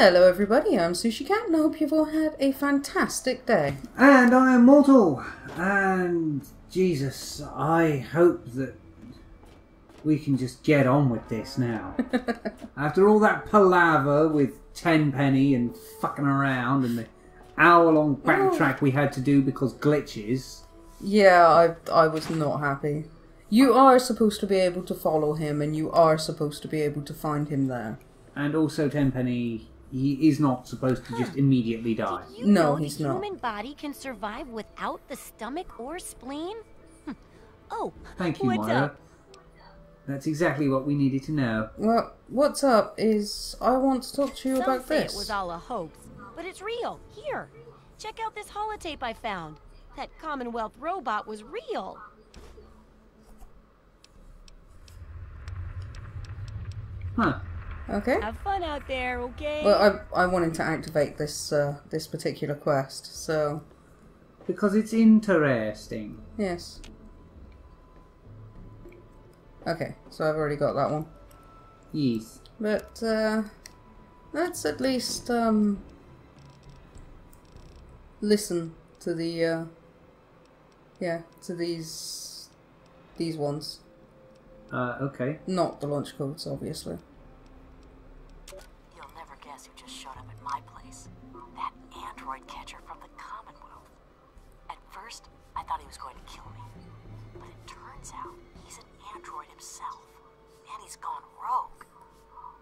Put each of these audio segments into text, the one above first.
Hello, everybody. I'm SushiKat, and I hope you've all had a fantastic day. And I am Mortull. And Jesus, I hope that we can just get on with this now. After all that palaver with Tenpenny and fucking around and the hour long backtrack oh. we had to do because glitches. Yeah, I I was not happy. You are supposed to be able to follow him, and you are supposed to be able to find him there. And also Tenpenny, he is not supposed to just immediately die. You No, know he's the not. human body can survive without the stomach or spleen? Hm. Oh, Thank you, what's Moira. up? That's exactly what we needed to know. Well, what's up is I want to talk to you Some about say this. it was all a hoax, but it's real. Here, check out this holotape I found. That Commonwealth robot was real. Huh. Okay. Have fun out there, okay? Well, I I wanted to activate this uh, this particular quest, so Because it's interesting. yes. Okay, so I've already got that one. Yes. But uh, let's at least um, listen to the uh, yeah to these these ones, Uh, okay. not the launch codes, obviously. He's gone rogue.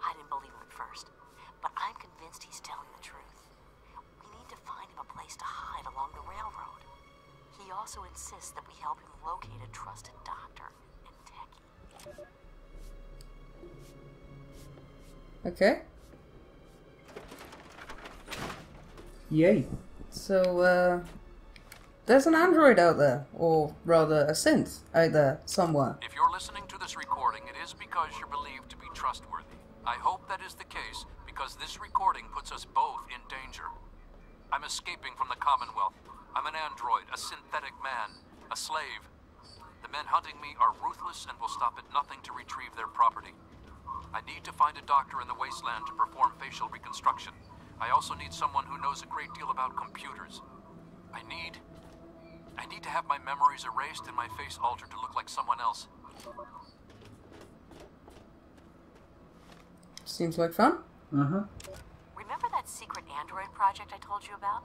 I didn't believe him at first, but I'm convinced he's telling the truth. We need to find him a place to hide along the railroad. He also insists that we help him locate a trusted doctor in Techie. Okay, Yay. so uh, there's an android out there, or rather a synth out there somewhere. If you're listening to this recording, it is because you're believed to be trustworthy. I hope that is the case because this recording puts us both in danger. I'm escaping from the Commonwealth. I'm an android, a synthetic man, a slave. The men hunting me are ruthless and will stop at nothing to retrieve their property. I need to find a doctor in the wasteland to perform facial reconstruction. I also need someone who knows a great deal about computers. I need. I need to have my memories erased and my face altered to look like someone else. Seems like fun. Uh huh. Remember that secret android project I told you about?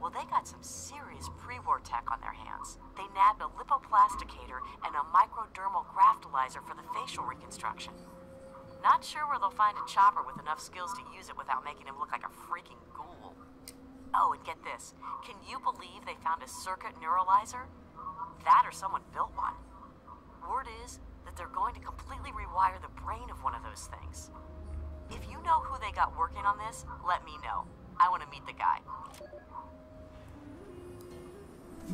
Well, they got some serious pre-war tech on their hands. They nabbed a lipoplasticator and a microdermal graftalizer for the facial reconstruction. Not sure where they'll find a chopper with enough skills to use it without making him look like a freaking ghoul. Oh, and get this. Can you believe they found a circuit neuralizer? That or someone built one. Word is that they're going to completely rewire the brain of one of those things. If you know who they got working on this, let me know. I want to meet the guy.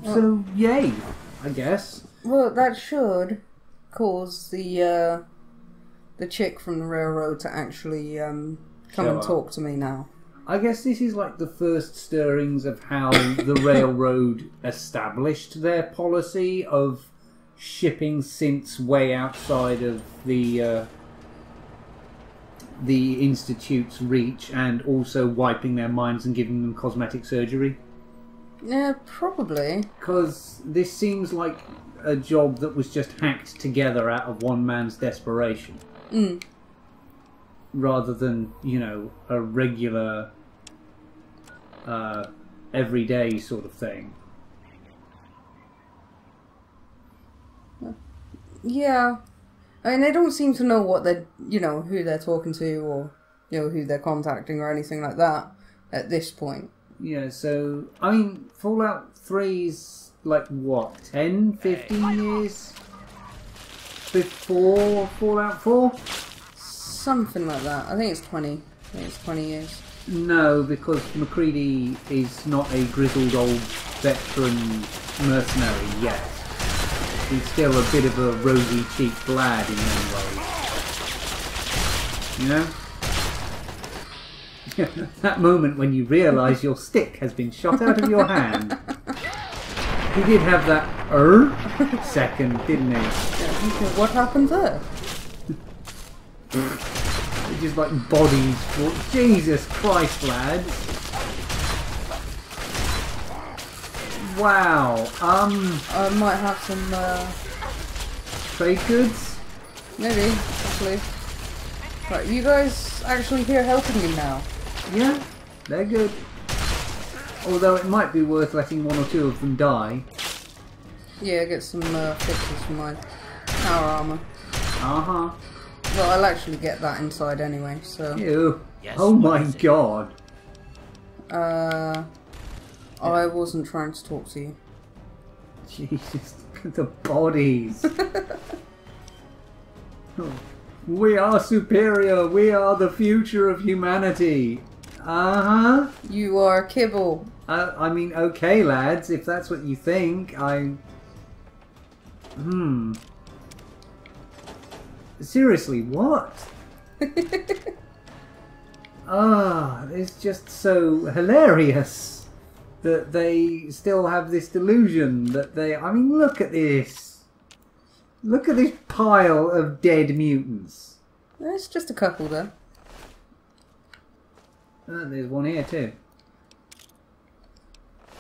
So, yay, I guess. Well, that should cause the uh, the chick from the railroad to actually um, come Show and up. talk to me now. I guess this is like the first stirrings of how the railroad established their policy of shipping synths way outside of the uh, the institute's reach, and also wiping their minds and giving them cosmetic surgery. Yeah, probably. Because this seems like a job that was just hacked together out of one man's desperation. Mm. Rather than, you know, a regular, uh, everyday sort of thing. Yeah. I mean, they don't seem to know what they're, you know, who they're talking to or, you know, who they're contacting or anything like that at this point. Yeah, so, I mean, Fallout 3's like what, 10, 15 years before Fallout 4? Something like that. I think it's 20. I think it's 20 years. No, because McCready is not a grizzled old veteran mercenary yet. He's still a bit of a rosy cheeked lad in many ways. You know? that moment when you realise your stick has been shot out of your hand. He did have that er second, didn't he? What happened there? They're just like bodies. Jesus Christ, lads. Wow. Um, I might have some, uh, trade goods? maybe, actually. Right, you guys actually here helping me now? Yeah, they're good. Although it might be worth letting one or two of them die. Yeah, get some uh, fixes for my power armor. Uh-huh. Well, I'll actually get that inside anyway, so... Ew. Yes, oh my is it? god. Uh, I wasn't trying to talk to you. Jesus, look at the bodies. we are superior. We are the future of humanity. Uh-huh. You are kibble. Uh, I mean, okay, lads, if that's what you think, I... Hmm. Seriously, what? Ah, it's just so hilarious that they still have this delusion that they. I mean, look at this. Look at this pile of dead mutants. There's just a couple there. Uh, there's one here too.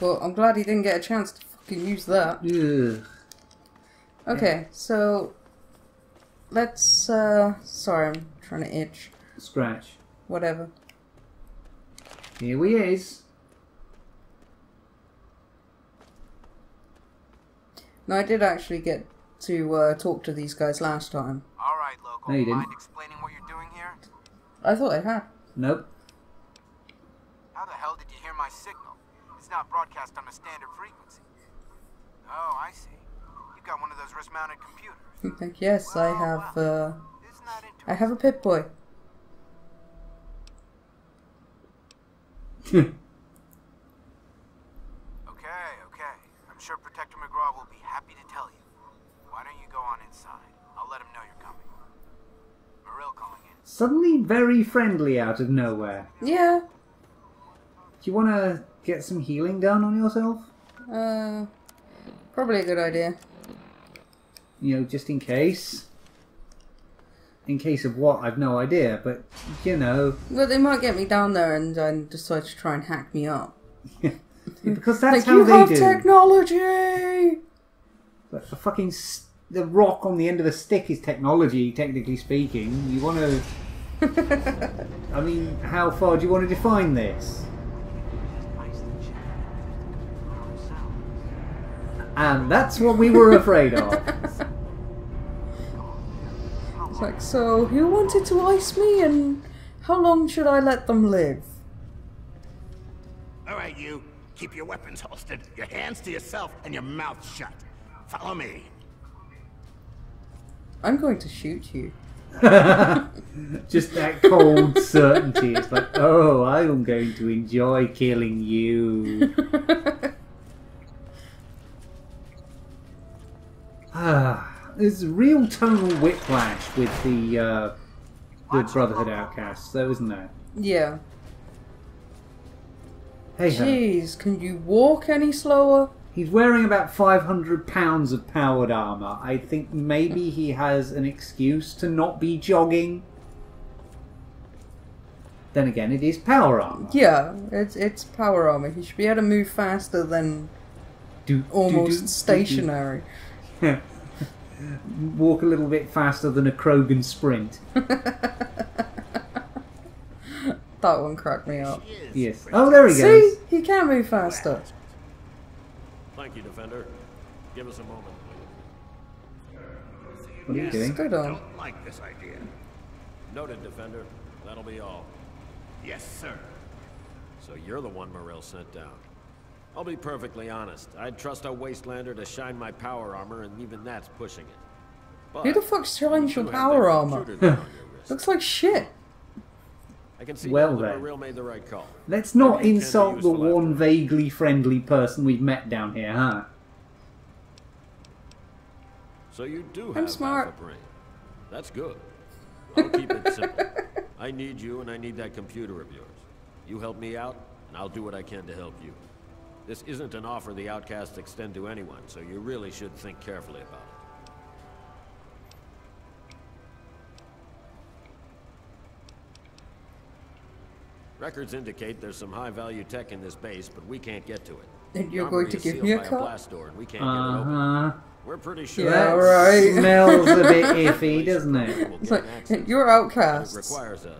Well, I'm glad he didn't get a chance to fucking use that. Ugh. Okay, so let's. uh Sorry, I'm trying to itch. Scratch. Whatever. Here we is. No, I did actually get to uh, talk to these guys last time. All right, local. No, you didn't. Mind explaining what you're doing here? I thought I had. Nope. How the hell did you hear my signal? It's not broadcast on a standard frequency. Oh, I see. You've got one of those wrist-mounted computers. yes, I have. uh Isn't that? I have a Pip Boy. Okay, okay. I'm sure Protector McGraw will be happy to tell you. Why don't you go on inside? I'll let him know you're coming. Morill calling in. Suddenly very friendly out of nowhere. Yeah. Do you want to get some healing done on yourself? Uh, probably a good idea. You know, just in case. In case of what, I've no idea, but you know, Well, they might get me down there and then decide to try and hack me up. because that's like how you they have do. technology. But the fucking the rock on the end of a stick is technology, technically speaking. You want to? I mean, how far do you want to define this? And that's what we were afraid of. It's like, so who wanted to ice me, and how long should I let them live? All right, you. Keep your weapons holstered, your hands to yourself, and your mouth shut. Follow me. I'm going to shoot you. Just that cold certainty. It's like, oh, I'm going to enjoy killing you. Ah, there's real tonal whiplash with the uh, the Brotherhood Outcasts, though, isn't there? Yeah. Hey. Jeez, can you walk any slower? He's wearing about 500 pounds of powered armor. I think maybe he has an excuse to not be jogging. Then again, it is power armor. Yeah, it's it's power armor. He should be able to move faster than Do, almost do, do, stationary. Walk a little bit faster than a Krogan sprint. That one cracked me up. Yes. Oh, there he goes. See, he can move faster. Thank you, Defender. Give us a moment, please. What are you doing? Good uh, on. Don't like this idea. Noted, Defender. That'll be all. Yes, sir. So you're the one Morill sent down. I'll be perfectly honest. I'd trust a Wastelander to shine my power armor, and even that's pushing it. But Who the fuck shines your power armor? computer there on your wrist. Looks like shit. I can see Well that then. Morill made the right call. Let's not Maybe it can be insult the one after. vaguely friendly person we've met down here, huh? So you do have I'm half smart. a brain. That's good. I'll keep it simple. I need you, and I need that computer of yours. You help me out, and I'll do what I can to help you. This isn't an offer the outcasts extend to anyone, so you really should think carefully about it. Records indicate there's some high-value tech in this base, but we can't get to it. And you're going to give me a by cut? blast door, and we can't get it Uh open. huh. We're pretty sure. Yeah, that right. smells a bit iffy, doesn't it? We'll It's like, you're outcasts.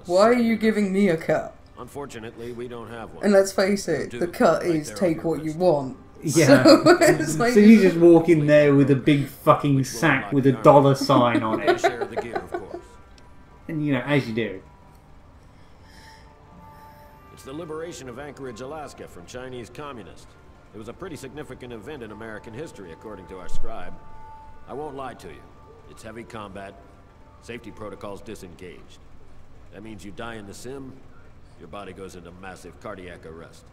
Why are you giving me a cut? Unfortunately, we don't have one. And let's face it, the cut right is there take what you want. Yeah. So, it's like, So you just walk in there with a big fucking sack with a dollar sign on it, share the gear, of course. and you know, as you do. It's the liberation of Anchorage, Alaska from Chinese communists. It was a pretty significant event in American history, according to our scribe. I won't lie to you. It's heavy combat, safety protocols disengaged. That means you die in the sim, your body goes into massive cardiac arrest.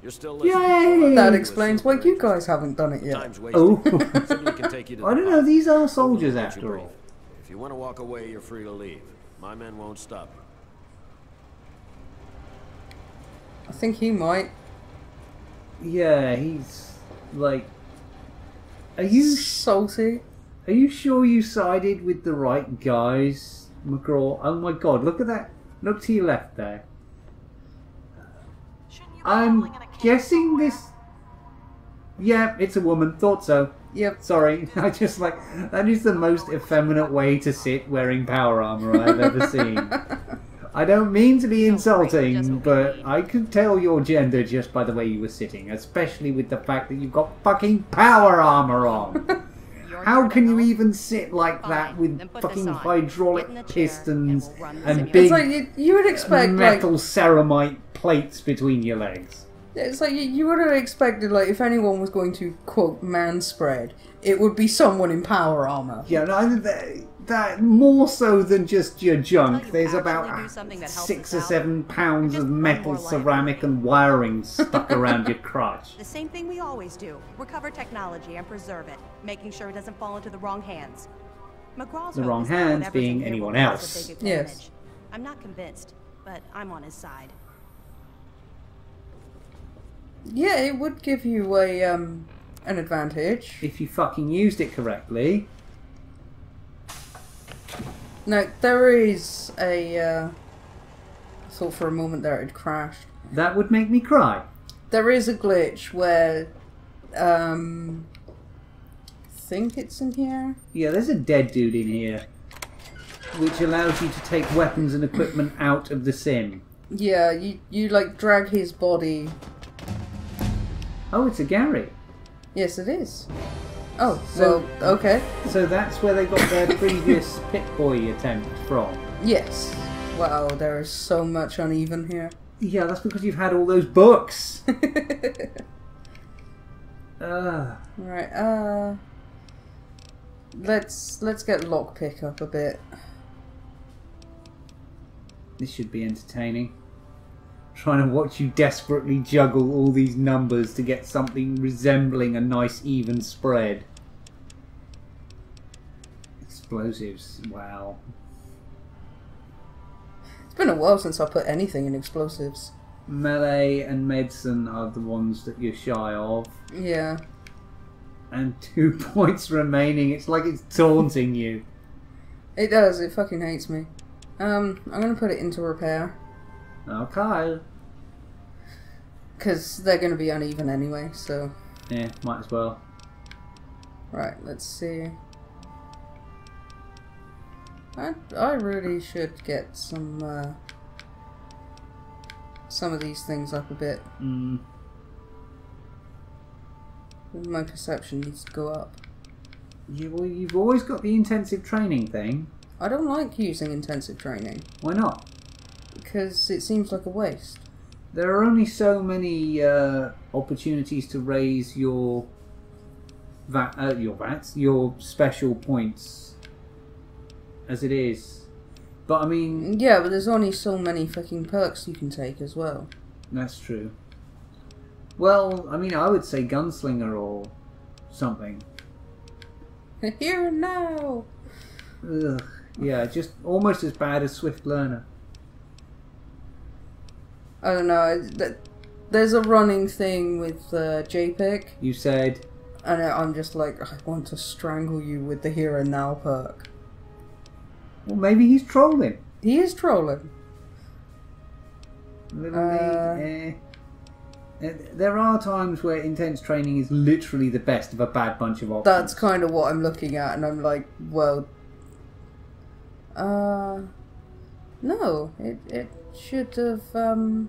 You're still listening. Yay! that explains why you guys haven't done it yet. Time's wasted. Oh. Can take you to I don't know, these are soldiers and let you after all. If you want to walk away, you're free to leave. My men won't stop you. I think he might. Yeah, he's like. Are you Salty. are you sure you sided with the right guys, McGraw? Oh my god, look at that! Look to your left there. You I'm holding in a cage guessing somewhere? this. Yeah, it's a woman. Thought so. Yep. Sorry, I just like that is the most effeminate way to sit wearing power armor I've ever seen. I don't mean to be insulting, but I could tell your gender just by the way you were sitting, especially with the fact that you've got fucking power armor on. How can you even sit like that with then put this fucking on. hydraulic Get in the chair, pistons and we'll and big It's like you, you would expect metal like ceramite plates between your legs? it's like you, you would have expected like if anyone was going to quote man spread, it would be someone in power armor. Yeah, no, that, that more so than just your junk. you There's about do something that helps six us or out, seven pounds of metal, ceramic, and wiring stuck around your crotch. The same thing we always do recover technology and preserve it, making sure it doesn't fall into the wrong hands. McGraw's The wrong is hands being anyone will cause a else. Yes. I'm not convinced, but I'm on his side. Yeah, it would give you a um an advantage. If you fucking used it correctly, Now there is a. Uh, I thought for a moment there it had crashed. that would make me cry. There is a glitch where, um, I think it's in here. Yeah, there's a dead dude in here, which allows you to take weapons and equipment out of the sim. Yeah, you you like drag his body. Oh, it's a Gary. Yes, it is. Oh, So- well, okay. So that's where they got their previous Pit Boy attempt from. Yes. Wow, there is so much uneven here. Yeah, that's because you've had all those books. Ugh. right. Uh. Let's let's get lockpick up a bit. This should be entertaining. Trying to watch you desperately juggle all these numbers to get something resembling a nice even spread. Explosives, wow. It's been a while since I put anything in explosives. Melee and medicine are the ones that you're shy of. Yeah. And two points remaining. It's like it's taunting you. It does. It fucking hates me. Um, I'm gonna put it into repair Okay. because they're gonna be uneven anyway. So, Yeah, might as well. right. Let's see. I I really should get some uh, some of these things up a bit. Mm. My perception needs to go up. Yeah, well, you've always got the intensive training thing. I don't like using intensive training Why not? because it seems like a waste. There are only so many uh, opportunities to raise your va- uh, your VATs, your special points, as it is. But I mean, Yeah, but there's only so many fucking perks you can take as well. that's true. Well, I mean, I would say gunslinger or something. Here and now. Ugh. Yeah, just almost as bad as Swift Learner. I don't know. th- There's a running thing with uh, JPEG, You said, and I- I'm just like, I want to strangle you with the here and now perk. Well, maybe he's trolling. He is trolling. Literally, Uh. Eh, There are times where intense training is literally the best of a bad bunch of options. That's kind of what I'm looking at, and I'm like, well, uh, no, it it should have, um,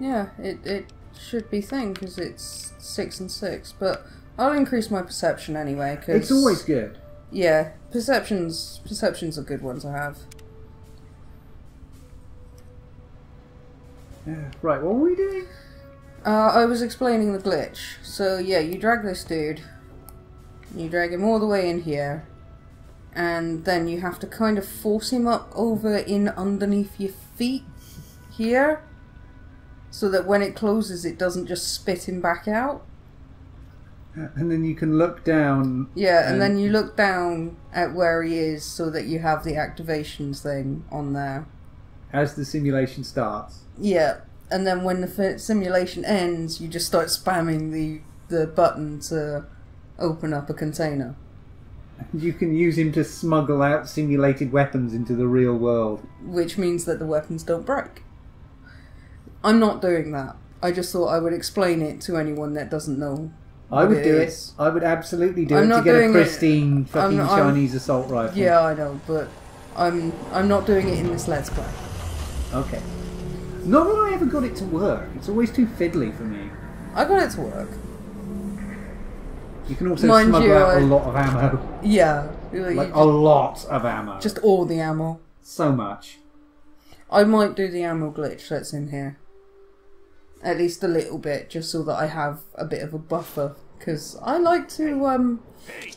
yeah, it it should be thing because it's six and six, but I'll increase my perception anyway. Cause, It's always good. yeah, perceptions perceptions are good ones to have. Yeah. Right, what were we doing? Uh, I was explaining the glitch. So yeah, you drag this dude, you drag him all the way in here, and then you have to kind of force him up over in underneath your feet here, so that when it closes, it doesn't just spit him back out. And then you can look down. Yeah, and And- then you look down at where he is, so that you have the activations thing on there. as the simulation starts. Yeah, and then when the simulation ends, you just start spamming the the button to open up a container. You can use him to smuggle out simulated weapons into the real world. which means that the weapons don't break. I'm not doing that. I just thought I would explain it to anyone that doesn't know. I would do it. I would absolutely do I'm it to get a doing it- pristine fucking I'm- I'm- Chinese assault rifle. Yeah, I know, but I'm I'm not doing it in this let's play. Okay. Not that I ever got it to work. It's always too fiddly for me. I got it to work. You can also Mind smuggle you, out I- a lot of ammo. Yeah, Like a lot of ammo. just all the ammo. so much. I might do the ammo glitch that's in here. At least a little bit, just so that I have a bit of a buffer. Because I like to um Hey,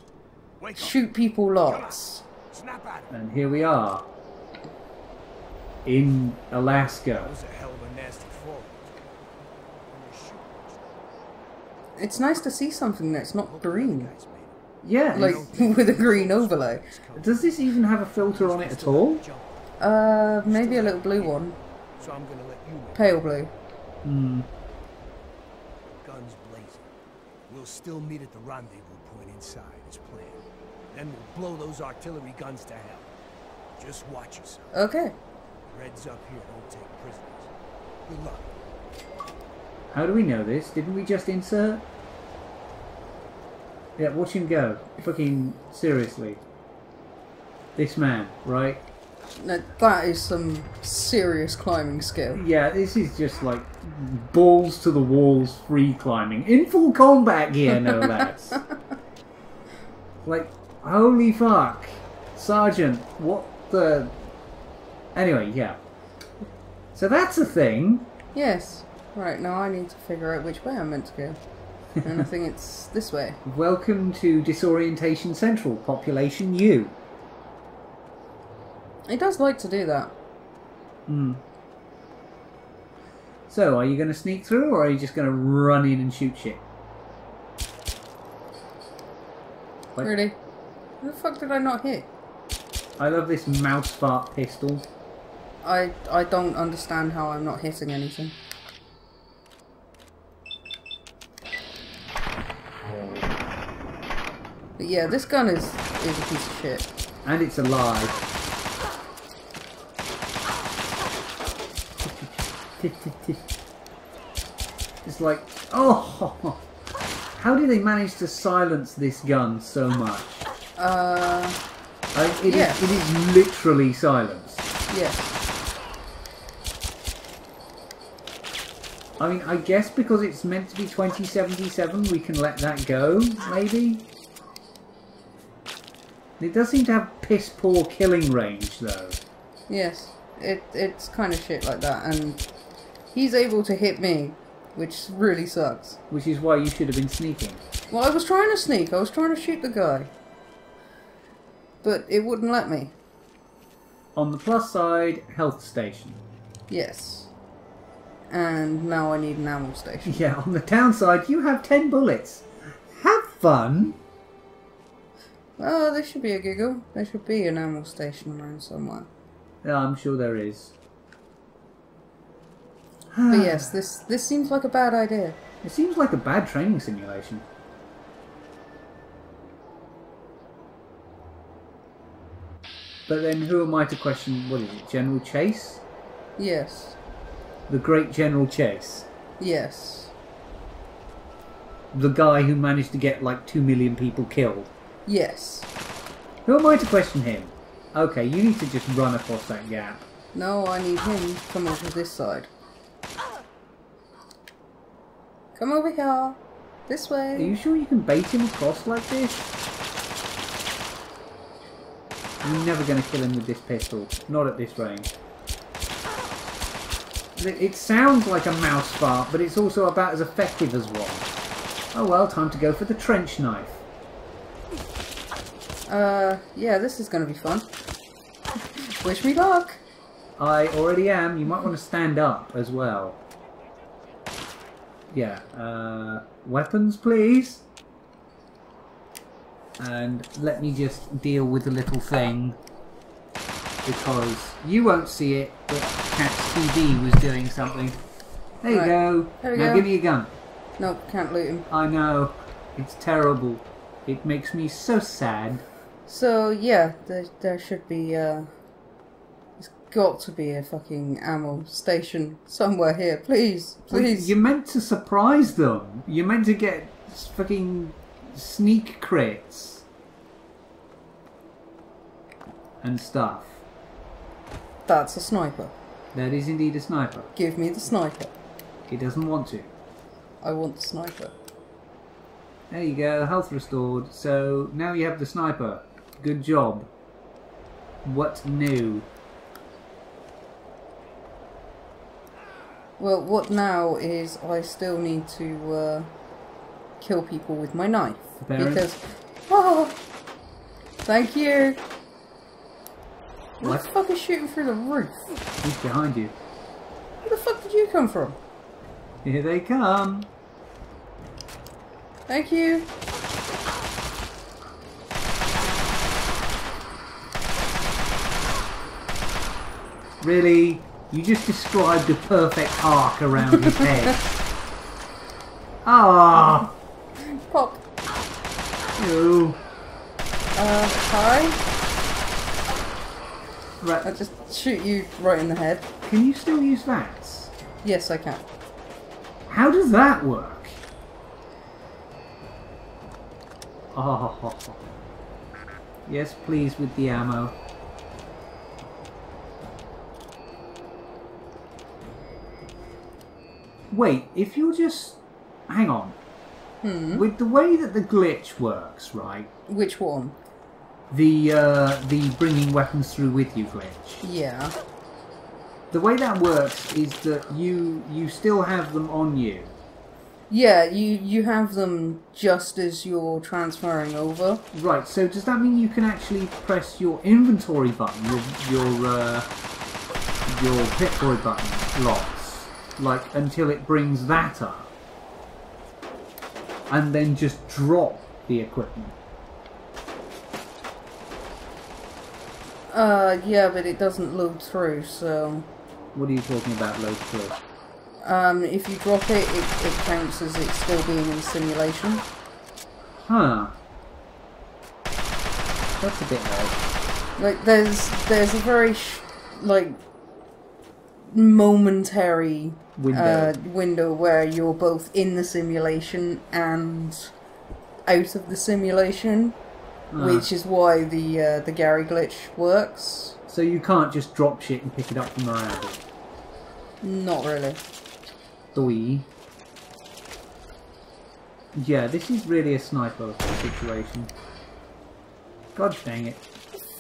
shoot people lots. Snap out of it. And here we are. In Alaska. That was a hell of a nasty fall. When you're shooting, It's nice to see something that's not green. guys made it. Yeah. Like, with a green overlay. does this even have a filter on it at all? Uh, maybe a little blue one. So I'm gonna let you make Pale blue. Hmm. guns blazing. We'll still meet at the rendezvous point inside as planned. Then we'll blow those artillery guns to hell. Just watch yourself. Okay. Reds up here don't take prisoners. Good luck. How do we know this? Didn't we just insert? Yeah, watch him go. Fucking seriously. This man, right? Now, that is some serious climbing skill. Yeah, this is just like balls to the walls free climbing. In full combat gear, no less. like, holy fuck. Sergeant, what the. Anyway, yeah. So that's a thing. Yes. Right, now I need to figure out which way I'm meant to go. and I think it's this way. Welcome to Disorientation Central, Population U. It does like to do that. Hmm. So, are you going to sneak through, or are you just going to run in and shoot shit? Like- Really? Who the fuck did I not hit? I love this mouse fart pistol. I I don't understand how I'm not hitting anything. But yeah, this gun is is a piece of shit. And it's alive. It's like, oh, how do they manage to silence this gun so much? Uh, I, it, is- Yeah. it is literally silenced. yes. I mean, I guess because it's meant to be 2077, we can let that go, maybe? It does seem to have piss poor killing range, though. Yes. It it's kind of shit like that, and he's able to hit me, which really sucks. Which is why you should have been sneaking. Well, I was trying to sneak. I was trying to shoot the guy, but it wouldn't let me. On the plus side, health station. Yes. And now I need an ammo station. Yeah, on the downside, you have 10 bullets. Have fun! Oh, there should be a giggle. There should be an ammo station around somewhere. Yeah, I'm sure there is. But yes, this this seems like a bad idea. It seems like a bad training simulation. But then who am I to question, what is it, General Chase? Yes. The great General Chase. Yes. The guy who managed to get like two million people killed. Yes. Who am I to question him? Okay, you need to just run across that gap. No, I need him to come over this side. Come over here. This way. Are you sure you can bait him across like this? You're never going to kill him with this pistol. Not at this range. It sounds like a mouse fart, but it's also about as effective as one. Oh well, time to go for the trench knife. Uh, yeah, this is gonna be fun. Wish me luck. I already am. You might want to stand up as well. Yeah. Uh, weapons, please. And let me just deal with the little thing. Because you won't see it, but Cat's TV was doing something. There you go. There now go. give me a gun. No, can't loot him. I know. It's terrible. It makes me so sad. So yeah, there there should be uh, got to be a fucking ammo station somewhere here. Please, please. You're meant to surprise them. You're meant to get fucking sneak crates and stuff. That's a sniper. That is indeed a sniper. Give me the sniper. He doesn't want to. I want the sniper. There you go, health restored. So now you have the sniper. Good job. What new? Well, what now is I still need to uh, kill people with my knife Baron? because. Oh, thank you. What? the fuck is shooting through the roof? He's behind you. Where the fuck did you come from? Here they come. Thank you. Really? You just described a perfect arc around his head. Ah, Pop. you. Uh, hi. I Right, just shoot you right in the head. can you still use that? Yes, I can. How does that work? Oh. Yes, please, with the ammo. Wait, if you're just... Hang on. With the way that the glitch works, right? Which one? The, uh, the bringing weapons through with you glitch. Yeah. The way that works is that you you still have them on you. Yeah, you you have them just as you're transferring over. Right, so does that mean you can actually press your inventory button, your your uh, your Pip-Boy button lots, like until it brings that up, and then just drop the equipment? Uh, yeah, but it doesn't load through, so What are you talking about, load through? um, if you drop it, it, it counts as it still being in simulation. Huh. That's a bit odd. Like, there's there's a very sh- like momentary Window. uh, window where you're both in the simulation and out of the simulation, Ah. which is why the uh, the Gary glitch works. So you can't just drop shit and pick it up from around it. Not really. Doi. Yeah, this is really a sniper situation. God dang it.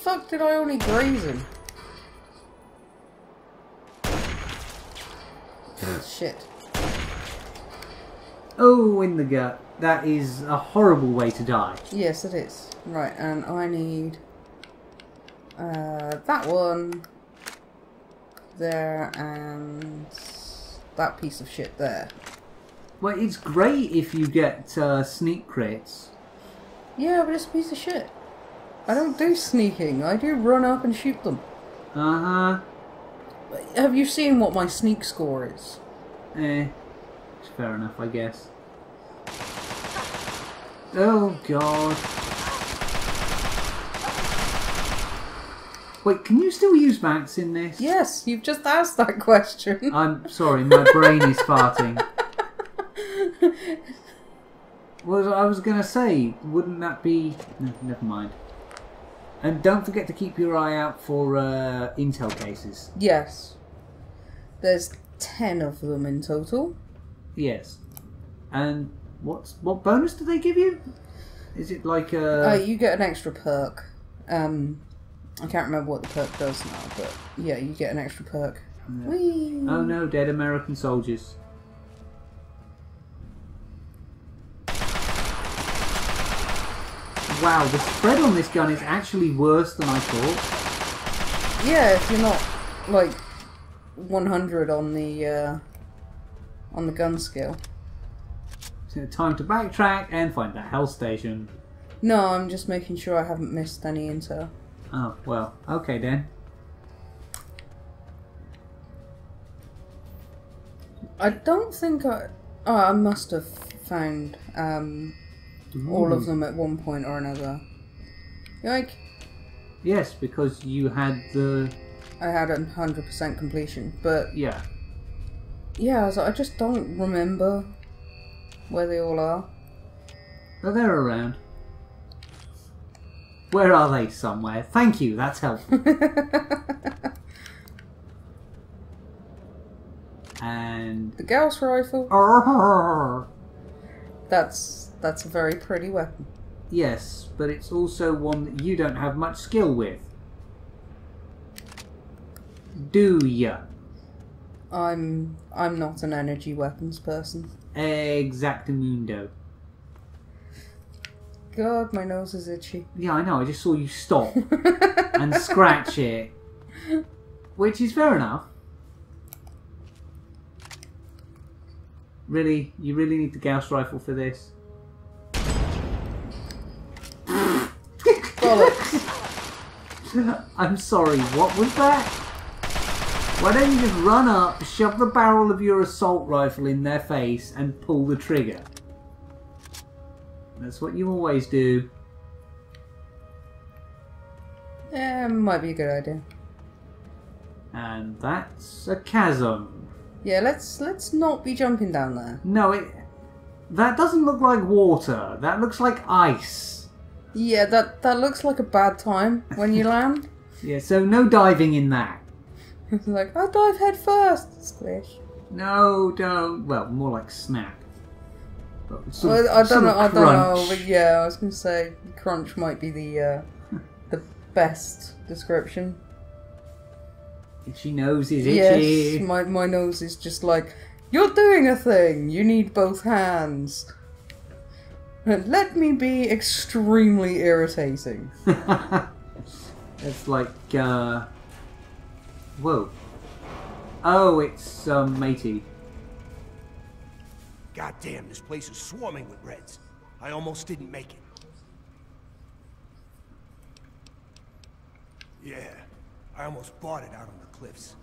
Fuck! Did I only graze him? Shit. Oh, in the gut. That is a horrible way to die. Yes, it is. Right, and I need uh, that one there and that piece of shit there. Well, it's great if you get uh, sneak crits. Yeah, but it's a piece of shit. I don't do sneaking. I do run up and shoot them. Uh huh. Have you seen what my sneak score is? Eh. It's fair enough, I guess. Oh, God. Wait, can you still use mats in this? Yes, you've just asked that question. I'm sorry, my brain is farting. Well, I was gonna say, wouldn't that be? No, never mind. And don't forget to keep your eye out for uh, intel cases. yes. There's ten of them in total. Yes. And what's what bonus do they give you? Is it like a? Uh, you get an extra perk. Um, I can't remember what the perk does now, but yeah, you get an extra perk. Whee! Oh no, dead American soldiers. Wow, the spread on this gun is actually worse than I thought. Yeah, if you're not like 100 on the uh, on the gun skill. So time to backtrack and find the hell station. No, I'm just making sure I haven't missed any intel. Oh, well, okay then. I don't think I. Oh, I must have found um, all of mm. them at one point or another. Like, Yes, because you had the. I had a hundred percent completion, but Yeah. yeah, I, like, I just don't remember where they all are. But they're around. Where are they? Somewhere. Thank you, that's helpful. and. The Gauss rifle. That's that's a very pretty weapon. Yes, but it's also one that you don't have much skill with. Do ya? I'm I'm not an energy weapons person. Exactamundo. God, my nose is itchy. Yeah, I know, I just saw you stop and scratch it. Which is fair enough. Really? You really need the Gauss rifle for this? Bollocks. I'm sorry, what was that? Why don't you just run up, shove the barrel of your assault rifle in their face, and pull the trigger? That's what you always do. Eh, might be a good idea. And that's a chasm. Yeah, let's let's not be jumping down there. No, it. That doesn't look like water. That looks like ice. Yeah, that that looks like a bad time when you land. Yeah, so no diving in that. It's like I'll dive head first. Squish. No, don't. Well, more like snap. But sort Well, I don't know. I don't know, but yeah, I was gonna say crunch might be the uh, the best description. Itchy nose is itchy. Yes, my my nose is just like you're doing a thing. You need both hands. And let me be extremely irritating. it's like, uh. Whoa. Oh, it's, um, matey. God damn, this place is swarming with Reds. I almost didn't make it. Yeah, I almost bought it out on the cliffs.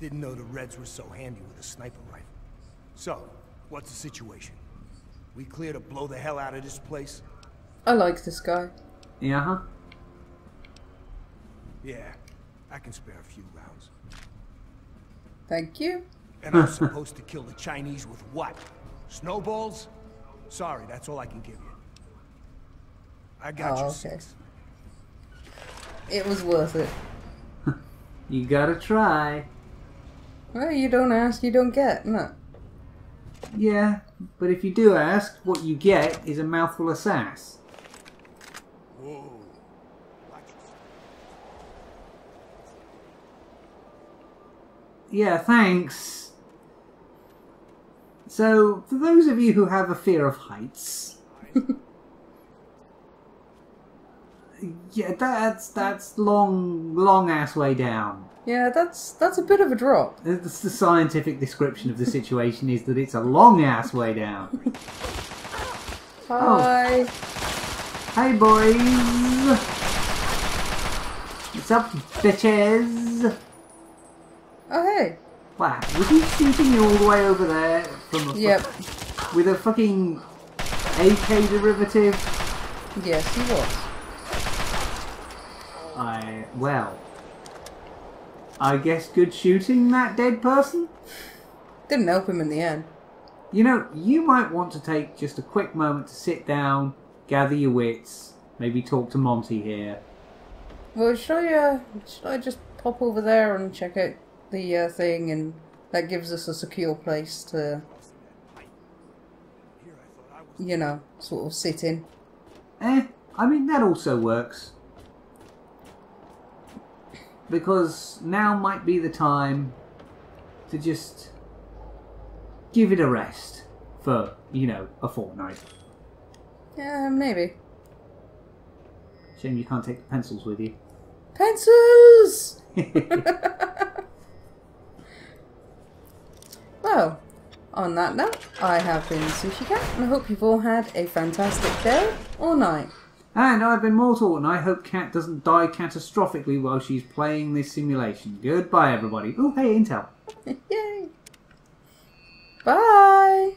Didn't know the Reds were so handy with a sniper rifle. So, what's the situation? We clear to blow the hell out of this place? I like this guy. Yeah, huh? Yeah, I can spare a few rounds. Thank you. And I'm supposed to kill the Chinese with what? Snowballs? Sorry, that's all I can give you. I got Oh, you okay. six. It was worth it. You gotta try. Well, you don't ask, you don't get. No. Yeah, but if you do ask, what you get is a mouthful of sass. Yeah, thanks. So, for those of you who have a fear of heights, yeah, that's that's long, long ass way down. Yeah, that's that's a bit of a drop. That's the scientific description of the situation is that it's a long ass way down. Hi. Oh. Hey boys, what's up, bitches? Oh hey. Wow, was he shooting you all the way over there from a fu- Yep. with a fucking AK derivative? Yes, he was. I well, I guess good shooting that dead person? Didn't help him in the end. You know, you might want to take just a quick moment to sit down, gather your wits, maybe talk to Monty here. Well, should I, uh, should I just pop over there and check out the uh, thing, and that gives us a secure place to, you know, sort of sit in. Eh, I mean, that also works. Because now might be the time to just give it a rest for, you know, a fortnight. Yeah, maybe. Shame you can't take the pencils with you. Pencils! well, on that note, I have been SushiKat, and I hope you've all had a fantastic day or night. And I've been Mortull, and I hope Cat doesn't die catastrophically while she's playing this simulation. Goodbye, everybody. Oh, hey, Intel. Yay! Bye!